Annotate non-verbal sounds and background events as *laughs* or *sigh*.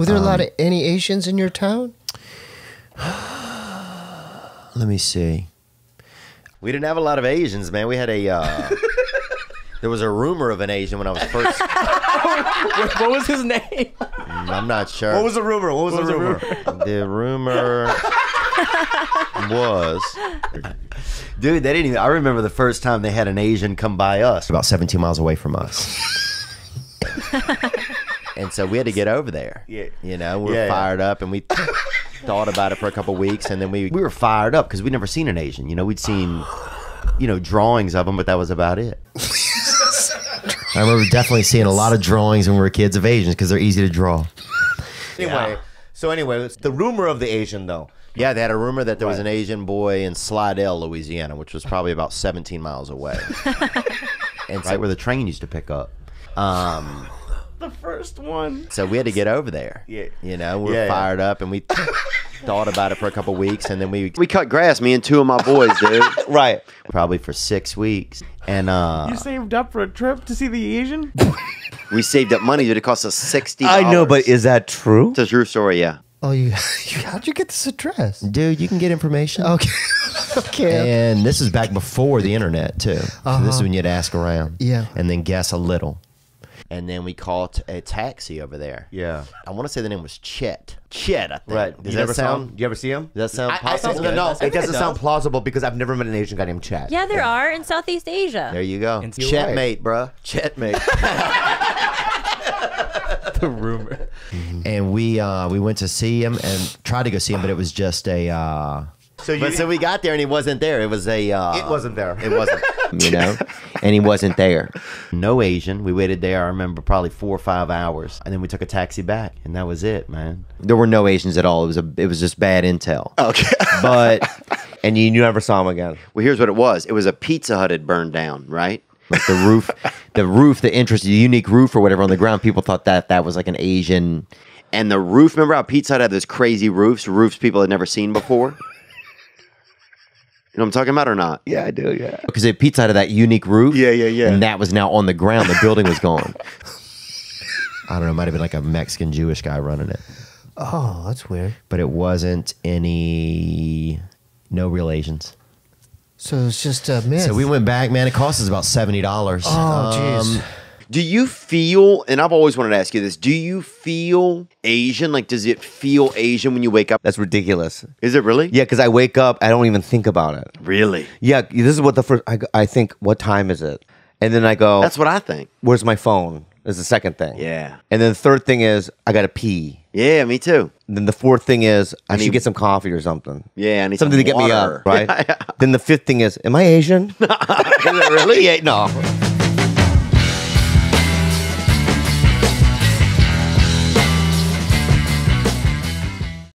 Were there a lot of any Asians in your town? *sighs* Let me see. We didn't have a lot of Asians, man. We had a. Uh, *laughs* there was a rumor of an Asian when I was first. *laughs* what was his name? I'm not sure. What was the rumor? What was the rumor? the rumor *laughs* was dude they didn't even i remember the first time they had an asian come by us about 17 miles away from us and so we had to get *laughs* over there Yeah. you know we were Yeah, yeah. fired up and we *laughs* thought about it for a couple weeks and then we, we were fired up because we'd never seen an asian you know we'd seen you know drawings of them but that was about it *laughs* i remember definitely seeing a lot of drawings when we were kids of asians because they're easy to draw Anyway, so anyway, it's the rumor of the Asian though. Yeah, they had a rumor that there was an Asian boy in Slidell, Louisiana, which was probably about 17 miles away. and right where the train used to pick up. Um, The first one. so we had to get over there. Yeah. You know, we were Yeah, yeah. fired up and we *laughs* thought about it for a couple weeks and then we we cut grass, me and two of my boys, dude. *laughs* Right. probably for six weeks. And uh, You saved up for a trip to see the Asian? *laughs* we saved up money, but it cost us $60. I know, but is that true? it's a true story, yeah. Oh, you, how'd you get this address? Dude, you can get information. Okay. okay. And this is back before the internet too. So this is Uh-huh. when you'd ask around. Yeah. And then guess a little. And then we called a taxi over there. Yeah. I want to say the name was Chet. Chet, I think. Right. Does you that never sound? Do you ever see him? Does that sound I, I, possible? no, no, it doesn't it sound plausible because I've never met an Asian guy named Chet. Yeah, there are in Southeast Asia. There you go. And you're Chetmate, bruh. Chetmate. *laughs* the rumor. and we uh, we went to see him and tried to go see him, but it was just a. Uh, So you, but so we got there and he wasn't there. It was a. Uh, it wasn't there. It wasn't. *laughs* you know, and he wasn't there. No Asian. We waited there. I remember probably four or five hours, and then we took a taxi back, and that was it, man. There were no Asians at all. It was a. It was just bad intel. Okay. *laughs* But and you, you never saw him again. well, here's what it was. It was a Pizza Hut had burned down, right? Like the roof, *laughs* the roof, the interest, the unique roof or whatever on the ground. People thought that that was like an Asian. And the roof. Remember how Pizza Hut had those crazy roofs? Roofs people had never seen before. You know what I'm talking about or not? Yeah, I do. Yeah. because it Pizza Hut had that unique roof. Yeah, yeah, yeah. And that was now on the ground. The building was gone. I don't know. It might have been like a Mexican Jewish guy running it, Oh, that's weird. but it wasn't any. No real Asians. So it's just a myth. So we went back, man. It cost us about seventy dollars. Um, Oh, jeez. Do you feel? And I've always wanted to ask you this: Do you feel Asian? Like, does it feel Asian when you wake up? That's ridiculous. Is it really? Yeah, because I wake up, I don't even think about it. Really? Yeah, this is what the first. I, I think, what time is it? And then I go, That's what I think. where's my phone? Is the second thing. Yeah. And then the third thing is, I got to pee. Yeah, me too. Then the fourth thing is, I, need- should get some coffee or something. Yeah, I need something some to get me up, *laughs* right? Yeah, yeah. Then the fifth thing is, am I Asian? *laughs* Is it really? *laughs* yeah, no.